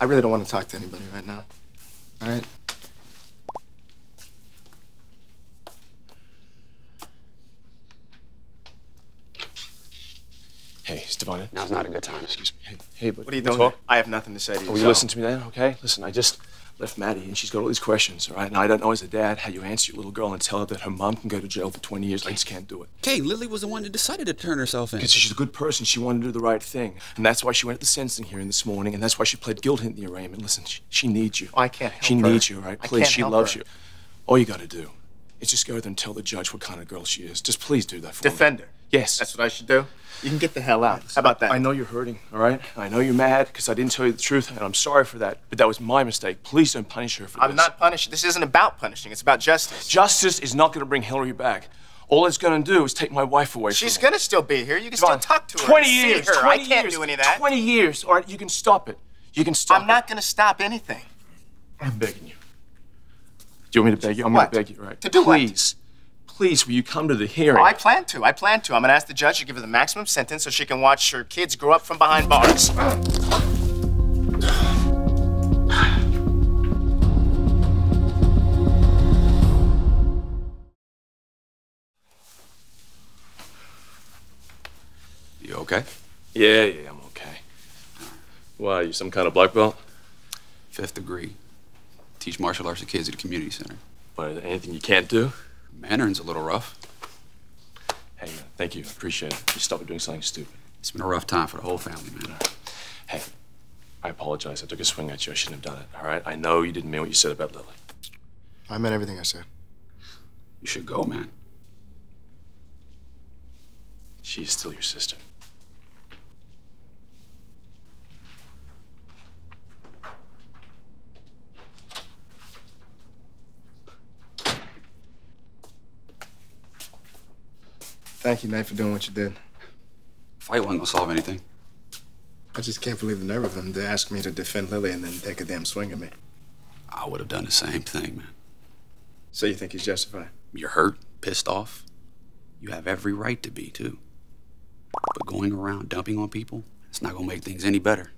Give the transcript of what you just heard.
I really don't want to talk to anybody right now. All right? Hey, Stefania. Now's not a good time. Excuse me. Hey, hey but What are you can doing? talk? I have nothing to say to you. Will you so- listen to me then, okay? Listen, I just left Mattie, and she's got all these questions, all right? Now, I don't know as a dad how you answer your little girl and tell her that her mom can go to jail for 20 years. I just can't do it. Kay, Lily was the one that decided to turn herself in. Because she's a good person. She wanted to do the right thing. And that's why she went to the sentencing hearing this morning, and that's why she pled guilty in the arraignment. Listen, she, she needs you. I can't help She her. needs you, all right? I Please, can't she help loves her. you. All you got to do is just go there and tell the judge what kind of girl she is. Just please do that for me. Defend her. Yes. That's what I should do. You can get the hell out. How about that? I know you're hurting, all right? I know you're mad because I didn't tell you the truth, and I'm sorry for that. But that was my mistake. Please don't punish her for I'm this. not punishing. This isn't about punishing. It's about justice. Justice is not going to bring Hilary back. All it's going to do is take my wife away She's from me. gonna still be here. You can still talk to her. 20 and see years. her. 20 I can't years, do any of that. 20 years. All right, you can stop it. You can stop I'm not gonna stop anything. I'm begging you. Do you want me to beg you? I'm going to beg you, right? To do what? Please. Please, will you come to the hearing? Oh, I plan to. I plan to. I'm gonna ask the judge to give her the maximum sentence so she can watch her kids grow up from behind bars. You okay? Yeah, yeah, I'm okay. Why, you some kind of black belt? Fifth degree. Teach martial arts to kids at a community center. What, anything you can't do? Mandarin's a little rough. Hey, man, thank you. I appreciate it. You stopped doing something stupid. It's been a rough time for the whole family, man. Hey, I apologize. I took a swing at you. I shouldn't have done it, all right? I know you didn't mean what you said about Lily. I meant everything I said. You should go, man. She is still your sister. Thank you, Nate, for doing what you did. Fight wasn't gonna solve anything. I just can't believe the nerve of him to ask me to defend Lily and then take a damn swing at me. I would have done the same thing, man. So you think he's justified? You're hurt, pissed off. You have every right to be, too. But going around dumping on people, it's not gonna make things any better.